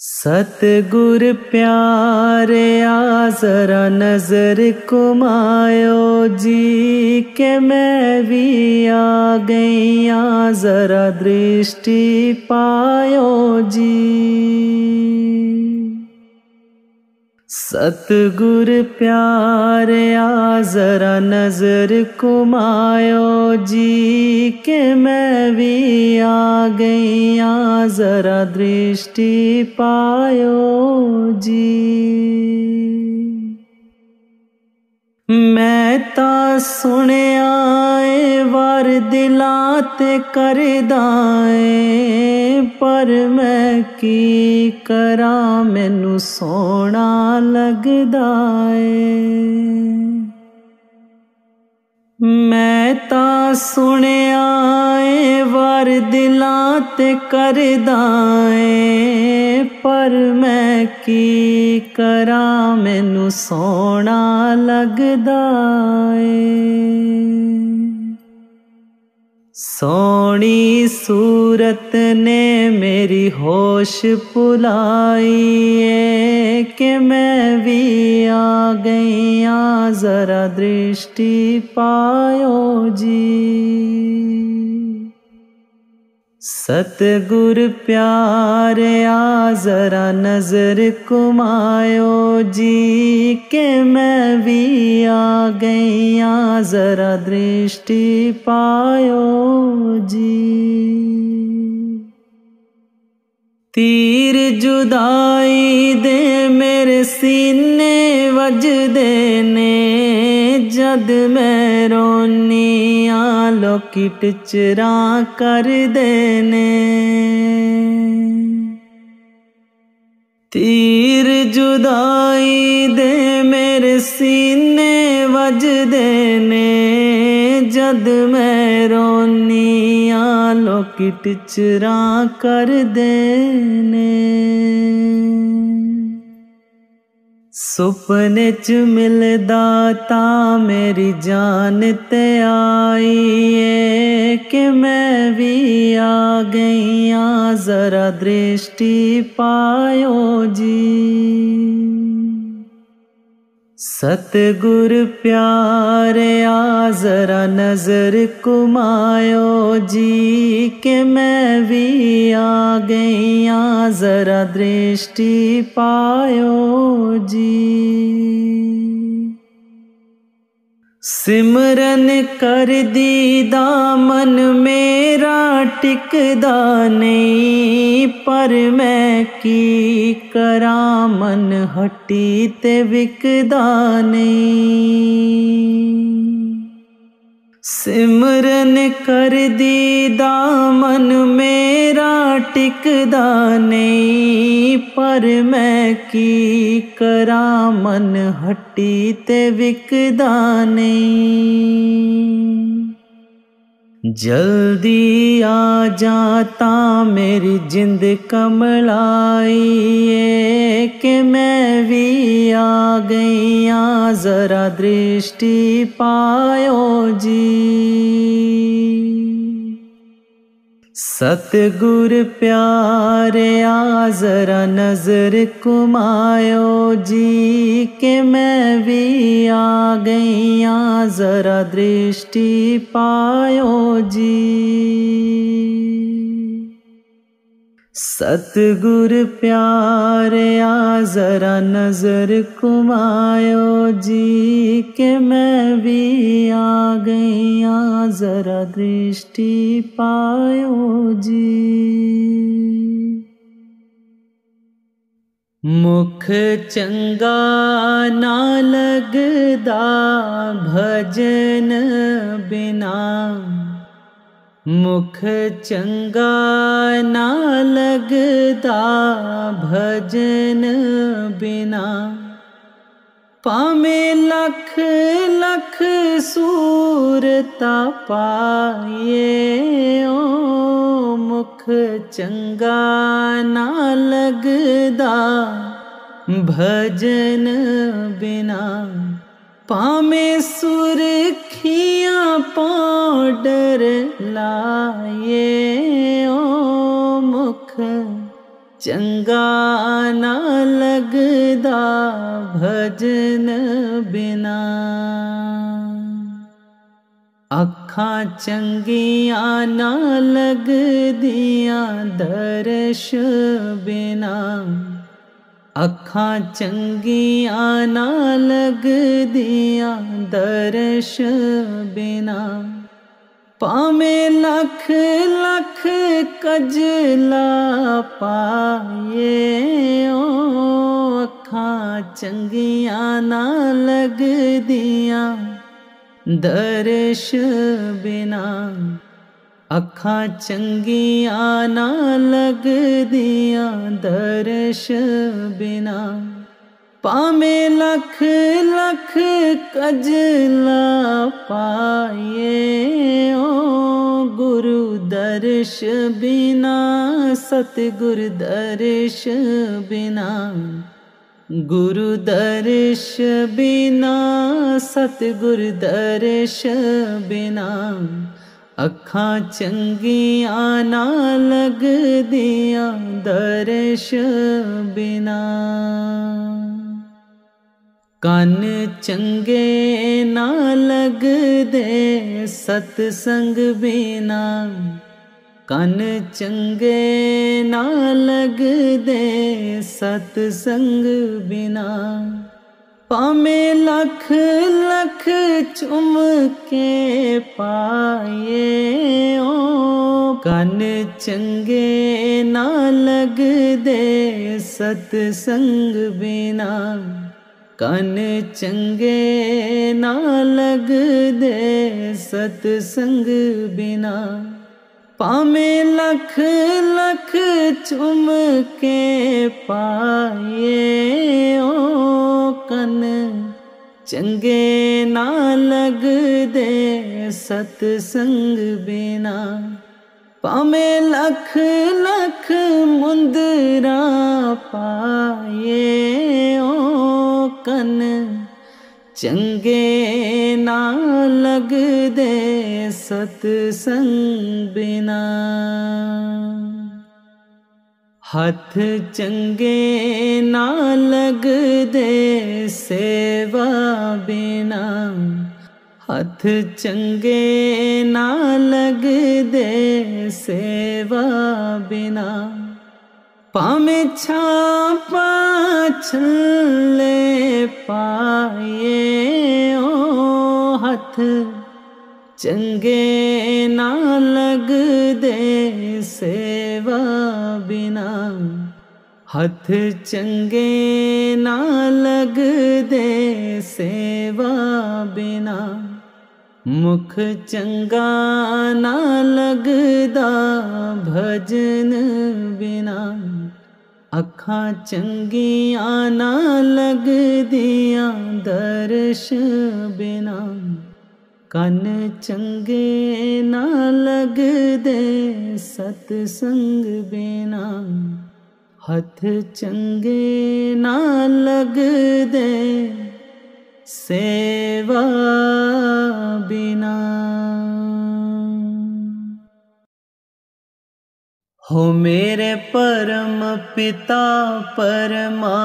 सतगुर प्यारे जरा नजर कुमायो जी के मैं भी आ आ जरा दृष्टि पायो जी सतगुर प्यार, आ जरा नज़र कुमायो जी के मैं भी आ गई, आ जरा दृष्टि पायो। जी। ਮੈਂ ਤਾਂ ਸੁਣਿਆ ਏ, ਵਰ ਦਿਲਾਂ ਤੇ ਕਰਦਾ ਏ। ਪਰ ਮੈਂ ਕੀ ਕਰਾਂ, ਮੈਨੂੰ ਸੋਹਣਾ ਲੱਗਦਾ ਏ। ਮੈਂ ਤਾਂ ਸੁਣਿਆ यार दिलाते कर दाए, पर मैं की करा मैनू सोना लगदाए सोनी सूरत ने मेरी होश पुलाई है कि मैं भी आ गई जरा दृष्टि पायो जी। सतगुर प्यारे आ जरा नजर कुमायो जी के मैं भी आ आ जरा दृष्टि पायो जी। तीर जुदाई दे मेरे सीने वजदे ने जद मेरो ने आलोकित चिरा कर देने। तीर जुदाई दे मेरे सीने वज देने। जद मैं रोनी आलोकित चिरा कर देने। सुपने च मिलदा ता मेरी जान ते आई कि मैं भी आ गई जरा दृष्टि पायो जी सतगुर प्यारे आ जरा नजर कुमायो जी के मैं भी आ गई आ जरा दृष्टि पायो जी सिमरन कर दी दामन मेरा टिकदा नहीं पर मैं की करा मन हटी ते विकदा नहीं सिमरन कर दी दामन मेरा टिकदा नहीं, पर मैं की करा मन हटी ते विकदा नहीं। जल्दी आ जाता मेरी जिंद कमलाई है कि मैं भी आ गई आ जरा दृष्टि पायो जी सतगुर प्यारे जरा नजर कुमायो जी के मैं भी आ गई आ जरा दृष्टि पायो जी सतगुर प्यारे नजर कुमायो जी के मैं भी आ गई आ जरा दृष्टि पायो जी। मुख चंगा ना लगदा भजन बिना मुख चंगा ना लगदा भजन बिना। पामे लख लख सूरता पाए ओ मुख चंगा ना लगदा भजन बिना। पामे पाडर लेे ओमुख चङ्गाना लगदा भजन बिना। अखा चङ्ग ਅੱਖਾਂ ਚੰਗੀਆਂ ਨਾ ਲੱਗਦੀਆਂ ਦਰਸ਼ ਬਿਨਾ ਪਾਵੇਂ ਲੱਖ ਲੱਖ ਕਜਲਾ ਪਾਏ ਓ ਅੱਖਾਂ ਚੰਗੀਆਂ ਨਾ ਲੱਗਦੀਆਂ ਦਰਸ਼ ਬਿਨਾ ਅੱਖਾਂ ਚੰਗੀਆਂ ਨਾ ਲੱਗਦੀਆਂ ਦਰਸ਼ ਬਿਨਾ ਪਾਵੇਂ ਲੱਖ ਲੱਖ ਕਜਲਾ ਪਾਏ ਓ ਗੁਰੂ ਦਰਸ਼ ਬਿਨਾ ਸਤਿਗੁਰ ਦਰਸ਼ ਬਿਨਾ ਗੁਰੂ ਦਰਸ਼ ਬਿਨਾ ਸਤਿਗੁਰ ਦਰਸ਼ ਬਿਨਾ ਅੱਖਾਂ ਚੰਗੀਆਂ ਨਾ ਲੱਗਦੀਆਂ, ਦਰਸ਼ ਬਿਨਾ। ਕੰਨ ਚੰਗੇ ਨਾ ਲੱਗਦੇ ਸਤ ਸੰਗ ਬਿਨਾ। ਕੰਨ ਚੰਗੇ ਨਾ ਲੱਗਦੇ ਸਤ ਸੰਗ ਬਿਨਾ। ਭਾਵੇਂ ਲੱਖ ਲੱਖ ਚੁੰਮ ਕੇ ਪਾਏ ਓ ਕੰਨ ਚੰਗੇ ਨਾ ਲੱਗਦੇ ਸਤ ਸੰਗ ਬਿਨਾ। ਕੰਨ ਚੰਗੇ ਨਾ ਲੱਗਦੇ ਸਤ ਸੰਗ ਬਿਨਾ। पामे लख लख चुम के पाए ओ कन। चंगे ना लग दे सतसंग बिना। पामे लख लख मुंदरा पाए ओ कन। चंगे ना लग दे सत्संग बिना। हथ चंगे ना लग दे सेवा बिना। हथ चंगे ना लग दे सेवा बिना। पामे छापा छले पाए ओ हथ। चंगे ना लग दे सेवा बिना। हथ चंगे ना लग दे सेवा बिना। मुख चंगा ना लगदा भजन बिना। अखा चंगिया ना लगदिया दर्श बिना। कन चंगे ना लग दे सत्संग बिना। हथ चंगे ना लग दे सेवा बिना। हो मेरे परम पिता परमात्मा।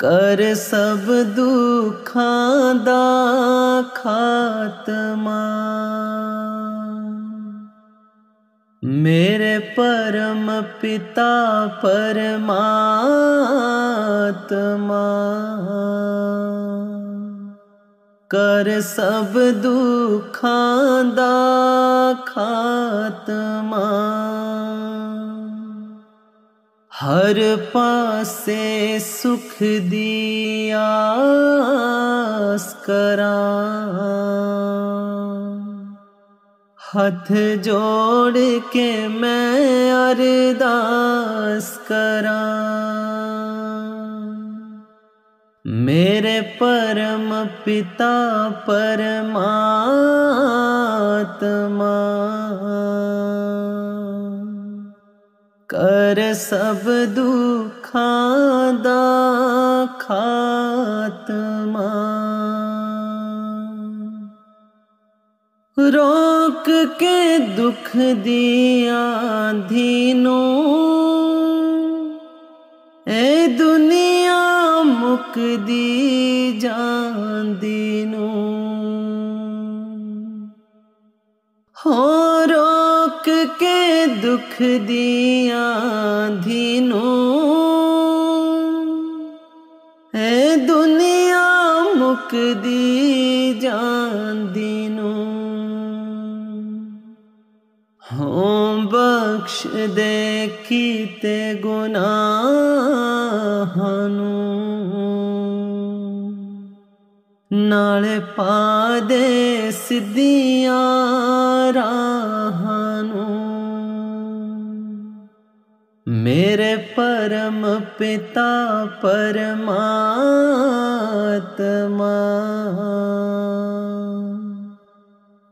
कर सब दुखां दा खात्मा मेरे परम पिता परमात्मा। कर सब दुखां दा खात्मा हर पासे सुख दियास करा। हथ जोड़ के मैं अरदास करा। मेरे परम पिता परमात्मा। पर सब दुखादा खात्मा। रोक के दुख दिया दीनू ए दुनिया मुक दी जान दुनू। हो रो তোকে দুঃখ দিয়া দিনু এ দুনিয়া মুখ দি জান দিনু হোম বক্ষ দেখিতে গুণাহানু নালে পাদে সিদ্ধিয়া রাম ਮੇਰੇ ਪਰਮ ਪਿਤਾ ਪਰਮਾਤਮਾ।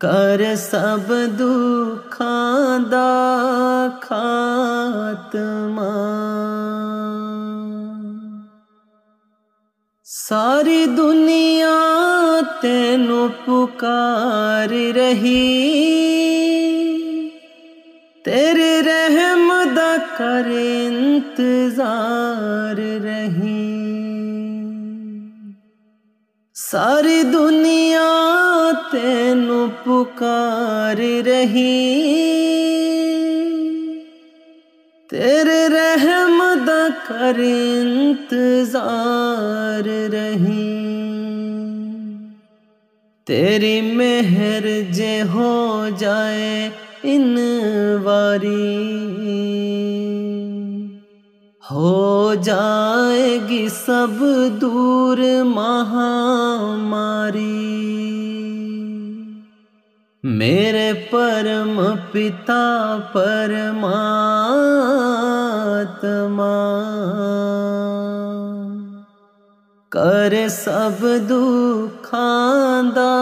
ਕਰ ਸਭ ਦੁੱਖਾਂ ਦਾ ਖਾਤਮਾ। ਸਾਰੀ ਦੁਨੀਆ ਤੈਨੂੰ ਪੁਕਾਰ ਰਹੀ। ਤੇਰੇ ਰਹਿਮ कर इंतज़ार रही। सारी दुनिया तेनु पुकार रही। तेरे रहम द कर इंतज़ार रही। तेरी मेहर जे हो जाए इन वारी। हो जाएगी सब दूर महामारी। मेरे परम पिता परमात्मा कर सब दुखांदा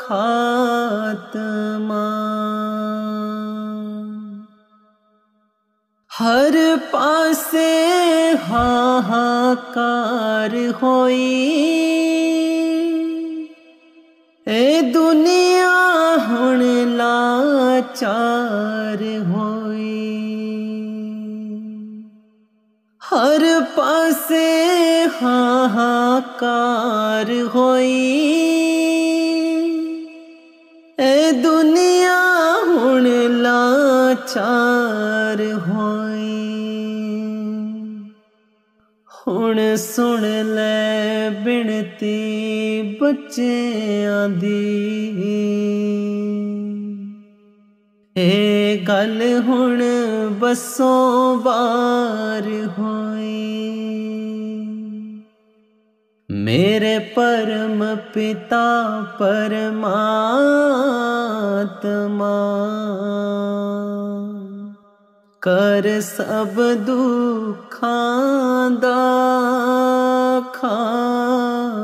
खात्मा। ਹਰ ਪਾਸੇ ਹਾਹਾਕਾਰ ਹੋਈ। ਏ ਦੁਨੀਆ ਹੁਣ ਲਾਚਾਰ ਹੋਈ। ਹਰ ਪਾਸੇ ਹਾਹਾਕਾਰ ਹੋਈ। ਏ ਦੁਨੀਆ ਹੁਣ ਲਾਚਾਰ ਹੁਣ ਸੁਣ ਲੈ ਬਿਨਤੀ ਬੱਚਿਆਂ ਦੀ। ਇਹ ਗੱਲ ਹੁਣ ਬਸੋਂ ਬਾਰ ਹੋਈ। ਮੇਰੇ ਪਰਮ ਪਿਤਾ ਪਰਮਾਤਮਾ। ਕਰ ਸਭ ਦੁੱਖ खादा खात्मा